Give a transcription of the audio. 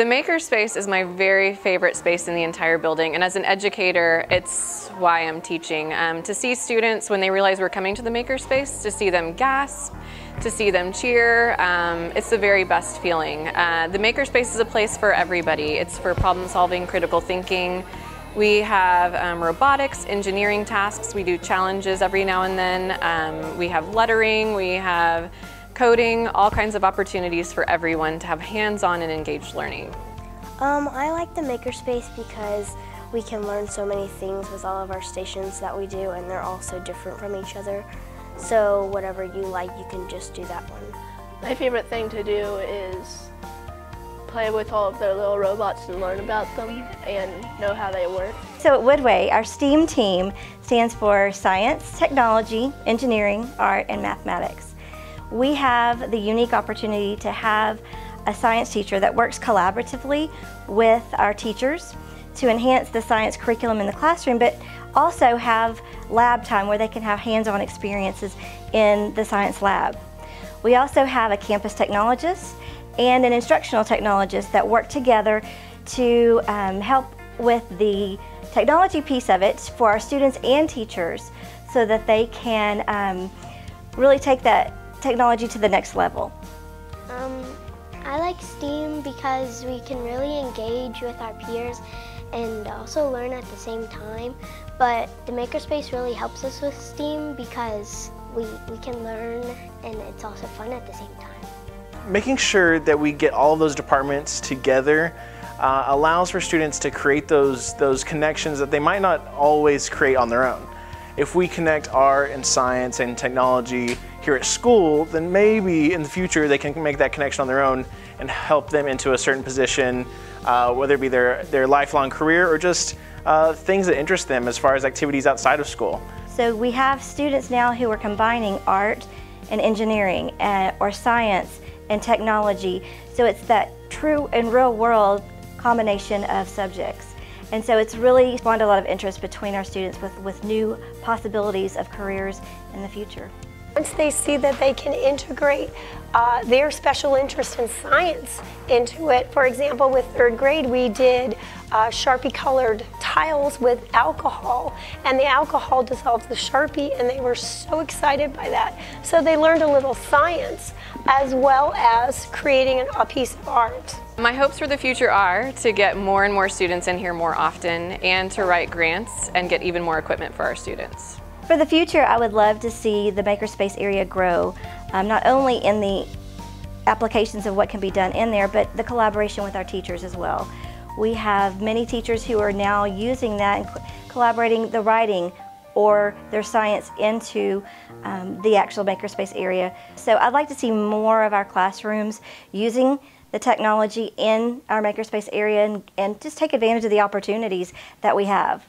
The makerspace is my very favorite space in the entire building, and as an educator, it's why I'm teaching. Um, to see students, when they realize we're coming to the makerspace, to see them gasp, to see them cheer, um, it's the very best feeling. Uh, the makerspace is a place for everybody. It's for problem solving, critical thinking. We have um, robotics, engineering tasks, we do challenges every now and then. Um, we have lettering, we have coding, all kinds of opportunities for everyone to have hands-on and engaged learning. Um, I like the makerspace because we can learn so many things with all of our stations that we do and they're all so different from each other. So whatever you like, you can just do that one. My favorite thing to do is play with all of their little robots and learn about them and know how they work. So at Woodway, our STEAM team stands for Science, Technology, Engineering, Art, and Mathematics we have the unique opportunity to have a science teacher that works collaboratively with our teachers to enhance the science curriculum in the classroom, but also have lab time where they can have hands-on experiences in the science lab. We also have a campus technologist and an instructional technologist that work together to um, help with the technology piece of it for our students and teachers so that they can um, really take that technology to the next level? Um, I like STEAM because we can really engage with our peers and also learn at the same time. But the Makerspace really helps us with STEAM because we, we can learn and it's also fun at the same time. Making sure that we get all those departments together uh, allows for students to create those, those connections that they might not always create on their own. If we connect art and science and technology at school, then maybe in the future they can make that connection on their own and help them into a certain position, uh, whether it be their, their lifelong career or just uh, things that interest them as far as activities outside of school. So we have students now who are combining art and engineering uh, or science and technology. So it's that true and real world combination of subjects. And so it's really spawned a lot of interest between our students with, with new possibilities of careers in the future. Once they see that they can integrate uh, their special interest in science into it, for example, with third grade, we did uh, Sharpie colored tiles with alcohol, and the alcohol dissolves the Sharpie, and they were so excited by that. So they learned a little science as well as creating a piece of art. My hopes for the future are to get more and more students in here more often and to write grants and get even more equipment for our students. For the future, I would love to see the makerspace area grow, um, not only in the applications of what can be done in there, but the collaboration with our teachers as well. We have many teachers who are now using that and collaborating the writing or their science into um, the actual makerspace area. So I'd like to see more of our classrooms using the technology in our makerspace area and, and just take advantage of the opportunities that we have.